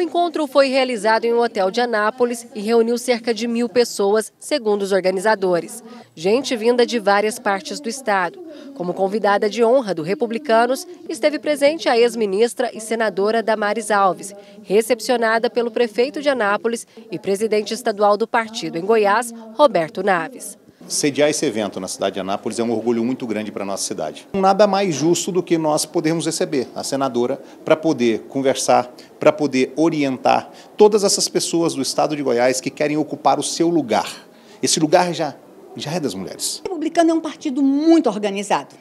O encontro foi realizado em um hotel de Anápolis e reuniu cerca de mil pessoas, segundo os organizadores. Gente vinda de várias partes do estado. Como convidada de honra do Republicanos, esteve presente a ex-ministra e senadora Damares Alves, recepcionada pelo prefeito de Anápolis e presidente estadual do partido em Goiás, Roberto Naves. Sediar esse evento na cidade de Anápolis é um orgulho muito grande para a nossa cidade. Nada mais justo do que nós podermos receber a senadora para poder conversar, para poder orientar todas essas pessoas do estado de Goiás que querem ocupar o seu lugar. Esse lugar já, já é das mulheres. O Republicano é um partido muito organizado.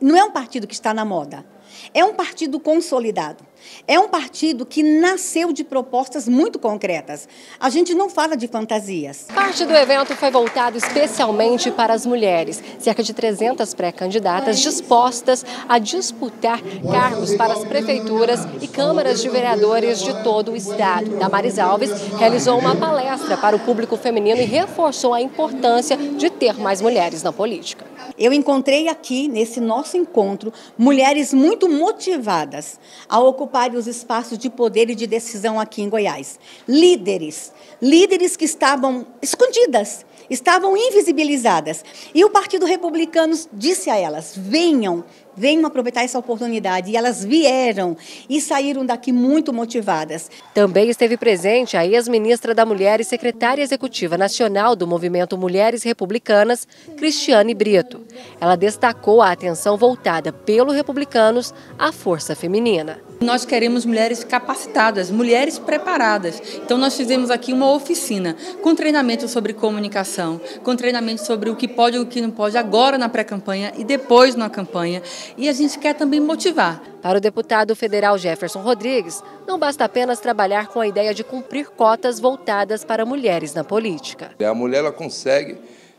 Não é um partido que está na moda. É um partido consolidado. É um partido que nasceu de propostas muito concretas. A gente não fala de fantasias. Parte do evento foi voltado especialmente para as mulheres. Cerca de 300 pré-candidatas dispostas a disputar cargos para as prefeituras e câmaras de vereadores de todo o estado. Damares Alves realizou uma palestra para o público feminino e reforçou a importância de ter mais mulheres na política. Eu encontrei aqui, nesse nosso encontro, mulheres muito motivadas a ocupar os espaços de poder e de decisão aqui em Goiás. Líderes, líderes que estavam escondidas, estavam invisibilizadas. E o Partido Republicano disse a elas: venham, venham aproveitar essa oportunidade. E elas vieram e saíram daqui muito motivadas. Também esteve presente a ex-ministra da Mulher e secretária executiva nacional do movimento Mulheres Republicanas, Cristiane Brito. Ela destacou a atenção voltada pelo Republicanos à força feminina. Nós queremos mulheres capacitadas, mulheres preparadas. Então, nós fizemos aqui uma oficina com treinamento sobre comunicação, com treinamento sobre o que pode e o que não pode agora na pré-campanha e depois na campanha. E a gente quer também motivar. Para o deputado federal Jefferson Rodrigues, não basta apenas trabalhar com a ideia de cumprir cotas voltadas para mulheres na política. A mulher ela consegue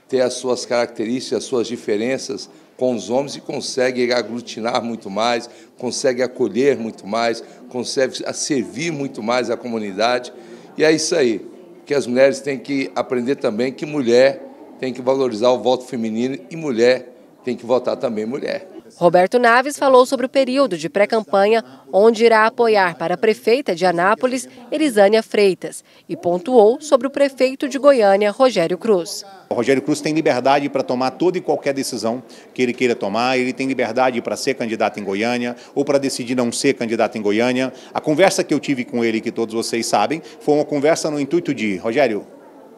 ter as suas características, as suas diferenças com os homens e consegue aglutinar muito mais, consegue acolher muito mais, consegue servir muito mais a comunidade. E é isso aí, que as mulheres têm que aprender também que mulher tem que valorizar o voto feminino e mulher tem que votar também mulher. Roberto Naves falou sobre o período de pré-campanha, onde irá apoiar para a prefeita de Anápolis, Elisânia Freitas, e pontuou sobre o prefeito de Goiânia, Rogério Cruz. O Rogério Cruz tem liberdade para tomar toda e qualquer decisão que ele queira tomar, ele tem liberdade para ser candidato em Goiânia ou para decidir não ser candidato em Goiânia. A conversa que eu tive com ele, que todos vocês sabem, foi uma conversa no intuito de, Rogério,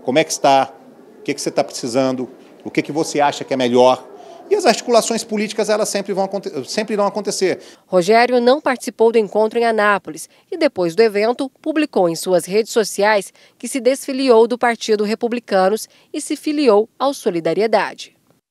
como é que está? O que, que você está precisando? O que, que você acha que é melhor? E as articulações políticas elas sempre vão sempre irão acontecer. Rogério não participou do encontro em Anápolis e depois do evento publicou em suas redes sociais que se desfiliou do Partido Republicanos e se filiou ao Solidariedade.